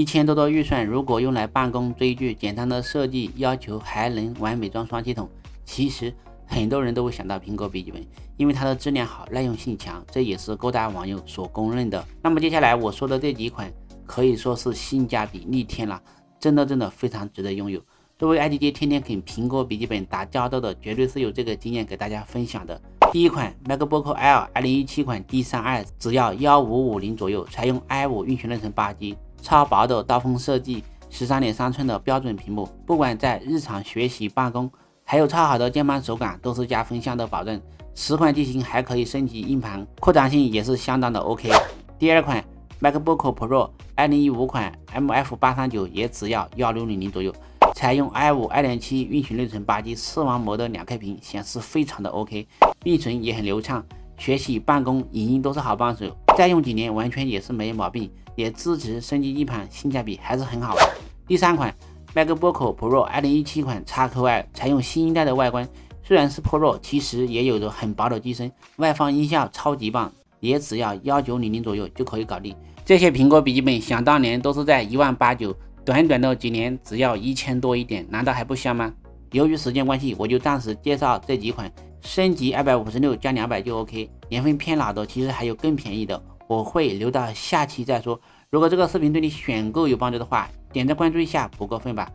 一千多的预算，如果用来办公追剧，简单的设计要求还能玩美妆双系统，其实很多人都会想到苹果笔记本，因为它的质量好，耐用性强，这也是各大网友所公认的。那么接下来我说的这几款，可以说是性价比逆天了，真的真的非常值得拥有。作为 IDJ 天天跟苹果笔记本打交道的，绝对是有这个经验给大家分享的。第一款 MacBook Air 2017款 D32，只要幺五五零左右，采用 i5 运行内存八 G，超薄的刀锋设计，十三点三寸的标准屏幕，不管在日常学习、办公，还有超好的键盘手感，都是加分项的保证。十款机型还可以升级硬盘，扩展性也是相当的 OK。第二款 MacBook Pro 2015款 MF839，也只要幺六零零左右。采用 i5 2.7运行内存八 G 视网膜的两 K 屏，显示非常的 OK，运存也很流畅，学习、办公、影音都是好帮手，再用几年完全也是没有毛病，也支持升级硬盘，性价比还是很好的。第三款 MacBook Pro 2017款 XQi 采用新一代的外观，虽然是 Pro，其实也有着很薄的机身，外放音效超级棒，也只要幺九零零左右就可以搞定。这些苹果笔记本想当年都是在一万八九。短短的几年，只要一千多一点，难道还不香吗？由于时间关系，我就暂时介绍这几款，升级二百五十六加两百就 OK。年份偏老的，其实还有更便宜的，我会留到下期再说。如果这个视频对你选购有帮助的话，点赞关注一下，不过分吧。